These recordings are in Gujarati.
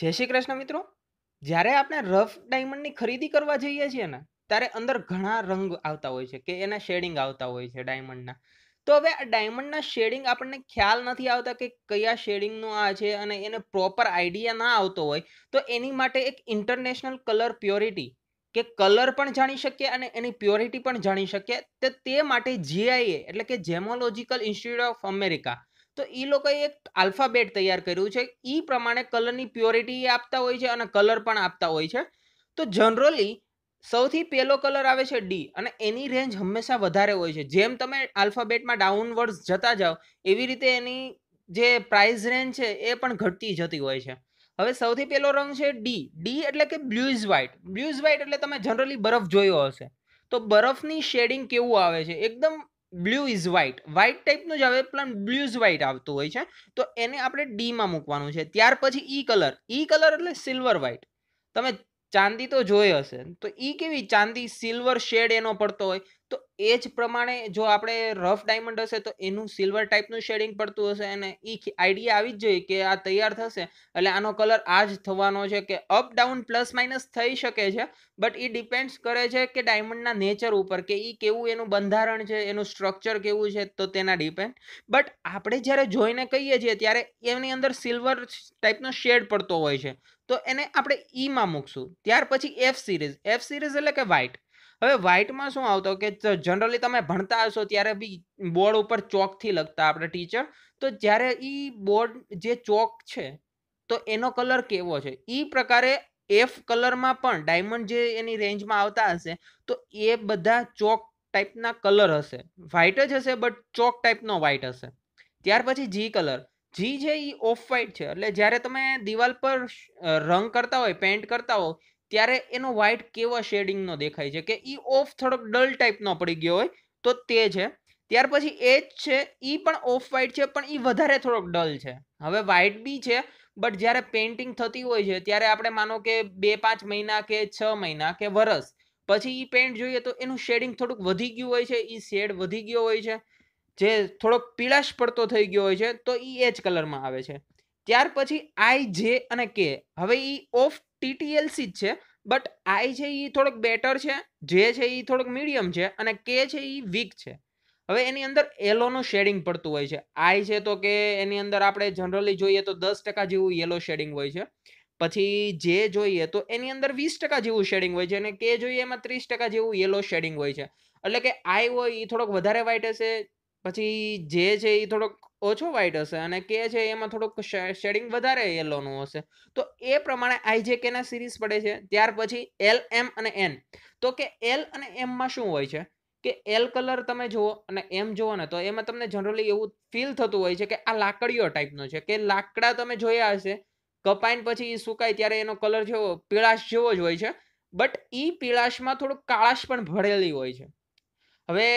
જય શ્રી કૃષ્ણ મિત્રો. જ્યારે આપણે રફ ડાયમંડની ખરીદી કરવા જઈએ છીએ ને, ત્યારે અંદર ઘણા રંગ આવતા હોય છે કે એના શેડિંગ આવતા હોય છે ડાયમંડના તો હવે આ ડાયમંડના શેડિંગ આપણને ખ્યાલ નથી આવતા કે કયા શેડિંગનું આ છે અને એને પ્રોપર આઈડિયા ના આવતો હોય, તો એની માટે એક ઇન્ટરનેશનલ કલર પ્યોરિટી કે કલર પણ જાણી શકીએ અને એની પ્યોરિટી પણ જાણી શકીએ. તો, તે માટે જીઆઈએ એટલે કે જેમોલોજીકલ ઇન્સ્ટિટ્યૂટ ઓફ અમેરિકા તો એ લોકોએ એક આલ્ફાબેટ તૈયાર કર્યું છે. એ પ્રમાણે કલરની પ્યોરિટી આપતા હોય છે અને કલર પણ આપતા હોય છે. તો જનરલી સૌથી પહેલો કલર આવે છે ડી અને એની રેન્જ હંમેશા વધારે હોય છે. જેમ તમે આલ્ફાબેટમાં ડાઉનવર્ડ્સ જતા જાઓ, એવી રીતે એની જે પ્રાઇસ રેન્જ છે એ પણ ઘટતી જતી હોય છે. હવે સૌથી પહેલો રંગ છે ડી ડી એટલે કે બ્લુઝ વ્હાઇટ બ્લુઝ વ્હાઇટ એટલે તમે જનરલી બરફ જોયો હશે. તો બરફની શેડિંગ કેવું આવે છે? એકદમ બ્લુ ઇઝ વ્હાઇટ. વ્હાઇટ ટાઈપનું જ આવે, પણ બ્લુઝ વ્હાઇટ આવતું હોય છે. તો એને આપણે ડીમાં મૂકવાનું છે. ત્યાર પછી ઈ કલર. ઈ કલર એટલે સિલ્વર વ્હાઇટ તમે ચાંદી તો જોઈ હશે. તો ઈ કેવી? ચાંદી સિલ્વર શેડ એનો પડતો હોય. તો એ જ પ્રમાણે જો આપણે રફ ડાયમંડ હશે તો એનું સિલ્વર ટાઈપનું શેડિંગ પડતું હશે અને એ આઈડિયા આવી જ જોઈએ કે આ તૈયાર થશે. એટલે આનો કલર આ જ થવાનો છે કે અપ ડાઉન પ્લસ માઇનસ થઈ શકે છે બટ એ ડિપેન્ડ્સ કરે છે કે ડાયમંડના નેચર ઉપર કે એ કેવું એનું બંધારણ છે, એનું સ્ટ્રક્ચર કેવું છે, તો તેના ડિપેન્ડ બટ આપણે જ્યારે જોઈને કહીએ છીએ ત્યારે એની અંદર સિલ્વર ટાઈપનો શેડ પડતો હોય છે. તો એને આપણે ઈમાં મૂકશું. ત્યાર પછી એફ સિરીઝ એફ સિરીઝ એટલે કે વ્હાઇટ હવે વ્હાઇટમાં શું આવતો કે જનરલી તમે ભણતા હશો ત્યારે બી બોર્ડ ઉપર ચોકથી લખતા આપણે ટીચર તો જ્યારે એ બોર્ડ જે ચોક છે, તો એનો કલર કેવો છે? એ પ્રકારે એફ કલરમાં પણ ડાયમંડ જે એની રેન્જમાં આવતા હશે, તો એ બધા ચોક ટાઈપના કલર હશે. વ્હાઇટ જ હશે બટ ચોક ટાઈપનો વ્હાઇટ હશે. ત્યાર પછી જી કલર જી છે એ ઓફ વ્હાઇટ છે, એટલે જ્યારે તમે દિવાલ પર રંગ કરતા હોય પેન્ટ કરતા હો ત્યારે એનો વ્હાઇટ કેવા શેડિંગનો દેખાય છે કે એ ઓફ થોડોક ડલ ટાઈપનો પડી ગયો હોય, તો તે છે. ત્યાર પછી એચ છે એ પણ ઓફ વ્હાઇટ છે, પણ એ વધારે થોડોક ડલ છે. હવે વ્હાઇટ બી છે બટ જ્યારે પેઇન્ટિંગ થતી હોય છે, ત્યારે આપણે માનો કે બે પાંચ મહિના કે છ મહિના કે વરસ પછી એ પેન્ટ જોઈએ તો એનું શેડિંગ થોડુંક વધી ગયું હોય છે એ શેડ વધી ગયો હોય છે. જે થોડોક પીળાશ પડતો થઈ ગયો હોય છે, તો એ એ જ કલરમાં આવે છે. ત્યાર પછી આઈ જે અને કે હવે એ ઓફ ટીટીએલસી જ છે, બટ આઈ છે એ થોડોક બેટર છે, જે છે એ થોડોક મીડિયમ છે અને કે છે એ વીક છે. હવે એની અંદર એલોનું શેડિંગ પડતું હોય છે. આઈ છે તો કે એની અંદર આપણે જનરલી જોઈએ તો દસ ટકા જેવું યલો શેડિંગ હોય છે. પછી જે જોઈએ તો એની અંદર વીસ ટકા જેવું શેડિંગ હોય છે અને કે જોઈએ એમાં ત્રીસ ટકા જેવું યલો શેડિંગ હોય છે. એટલે કે આઈ હોય એ થોડોક વધારે વ્હાઇટ હશે પછી જે છે એ થોડોક ઓછો વ્હાઇટ હશે અને કે છે એમાં થોડુંક શેડિંગ વધારે યલોનું હશે. તો એ પ્રમાણે આઈ જે કેના સિરીઝ પડે છે. ત્યાર પછી એલ એમ અને એન તો કે એલ અને એમમાં શું હોય છે? કે એલ કલર તમે જુઓ અને એમ જુઓ ને, તો એમાં તમને જનરલી એવું ફીલ થતું હોય છે કે આ લાકડીઓ ટાઈપનો છે. કે લાકડા તમે જોયા હશે, કપાઈને પછી એ સુકાય ત્યારે એનો કલર જેવો, પીળાશ જેવો જ હોય છે. બટ એ પીળાશમાં થોડુંક કાળાશ પણ ભળેલી હોય છે. હવે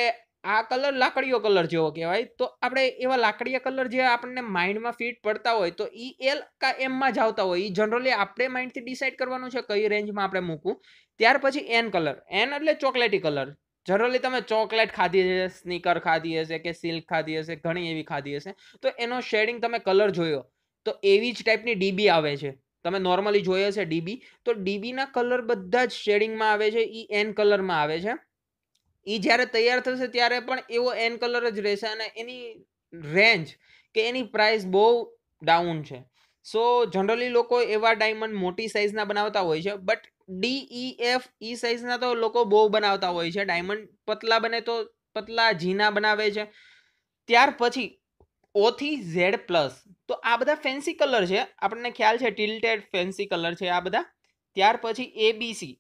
આ કલર લાકડીઓ કલર જેવો કહેવાય. તો આપણે એવા લાકડીયા કલર જે આપણને માઇન્ડમાં ફિટ પડતા હોય, તો ઈ એલ કા એમમાં જ આવતા હોય. એ જનરલી આપણે માઇન્ડથી ડિસાઇડ કરવાનું છે કઈ રેન્જમાં આપણે મૂકવું. ત્યાર પછી એન કલર. એન એટલે ચોકલેટી કલર. જનરલી તમે ચોકલેટ ખાધી હશે, સ્નીકર ખાધી હશે કે સિલ્ક ખાધી હશે, ઘણી એવી ખાધી હશે. તો એનો શેડિંગ તમે કલર જોયો. તો એવી જ ટાઈપની ડીબી આવે છે. તમે નોર્મલી જોઈએ હશે ડીબી તો ડીબીના કલર બધા જ શેડિંગમાં આવે છે. એ એન કલરમાં આવે છે. એ જ્યારે તૈયાર થશે ત્યારે પણ એવો એન કલર જ રહેશે અને એની રેન્જ કે એની પ્રાઇસ બહુ ડાઉન છે. સો જનરલી લોકો એવા ડાયમંડ મોટી સાઇઝના બનાવતા હોય છે but D E F E સાઇઝના તો લોકો બહુ બનાવતા હોય છે. ડાયમંડ પતલા બને તો પતલા ઝીના બનાવે છે. ત્યાર પછી ઓથી ઝેડ પ્લસ તો આ બધા ફેન્સી કલર છે. આપણને ખ્યાલ છે ટિલ્ટેડ ફેન્સી કલર છે આ બધા. ત્યાર પછી એબીસી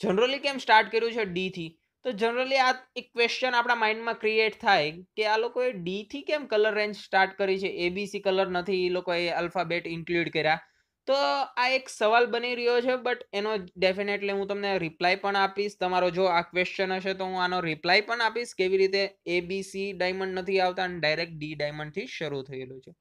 જનરલી કેમ સ્ટાર્ટ કર્યું છે? ડીથી તો જનરલી આ એક ક્વેશ્ચન આપણા માઇન્ડમાં ક્રિએટ થાય કે આ લોકોએ ડીથી કેમ કલર રેન્જ સ્ટાર્ટ કરી છે? એબીસી કલર નથી એ લોકોએ અલ્ફાબેટ ઇન્ક્લુડ કર્યા. તો આ એક સવાલ બની રહ્યો છે બટ એનો ડેફિનેટલી હું તમને રિપ્લાય પણ આપીશ. તમારો જો આ ક્વેશ્ચન હશે તો હું આનો રિપ્લાય પણ આપીશ. કેવી રીતે એબીસી ડાયમંડ નથી આવતા અને ડાયરેક્ટ ડી ડાયમંડથી શરૂ થયેલું છે.